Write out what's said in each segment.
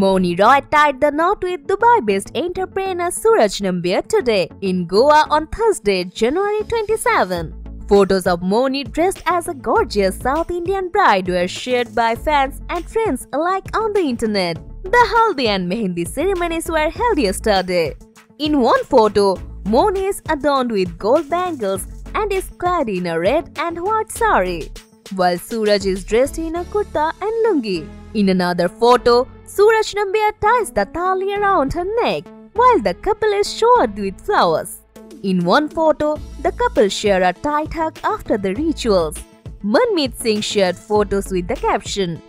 Mouni Roy tied the knot with Dubai-based entrepreneur Suraj Nambiar today in Goa on Thursday, January 27. Photos of Mouni dressed as a gorgeous South Indian bride were shared by fans and friends alike on the internet. The Haldi and Mehendi ceremonies were held yesterday. In one photo, Mouni is adorned with gold bangles and is clad in a red and white sari, while Suraj is dressed in a kurta and lungi. In another photo, Suraj Nambiar ties the thali around her neck, while the couple is showered with flowers. In one photo, the couple share a tight hug after the rituals. Manmeet Singh shared photos with the caption,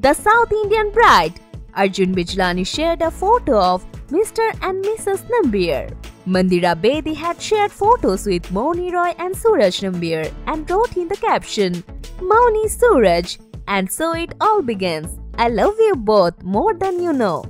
The South Indian Bride. Arjun Bijlani shared a photo of Mr. and Mrs. Nambiar. Mandira Bedi had shared photos with Mouni Roy and Suraj Nambiar and wrote in the caption, Mouni Suraj. And so it all begins. I love you both more than you know.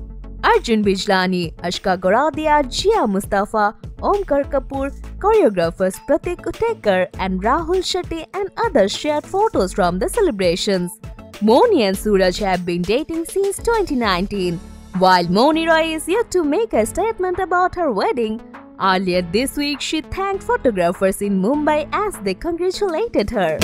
Arjun Bijlani, Ashka Goradia, Jia Mustafa, Omkar Kapoor, choreographers Pratik Utekar and Rahul Shetty and others shared photos from the celebrations. Mouni and Suraj have been dating since 2019. While Mouni Roy is yet to make a statement about her wedding, earlier this week she thanked photographers in Mumbai as they congratulated her.